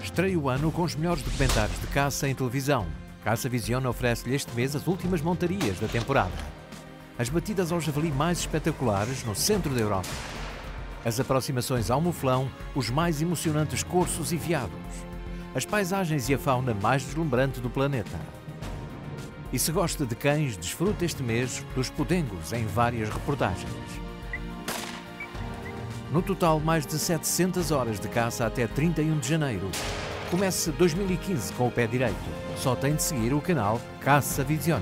Estreia o ano com os melhores documentários de caça em televisão. Caça Vision oferece-lhe este mês as últimas montarias da temporada. As batidas ao javali mais espetaculares no centro da Europa. As aproximações ao muflão, os mais emocionantes corços e veados. As paisagens e a fauna mais deslumbrante do planeta. E se gosta de cães, desfruta este mês dos podengos em várias reportagens. No total, mais de 700 horas de caça até 31 de janeiro. Comece 2015 com o pé direito. Só tem de seguir o canal Caça Vision.